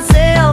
myself.